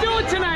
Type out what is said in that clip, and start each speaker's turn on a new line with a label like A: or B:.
A: doing tonight?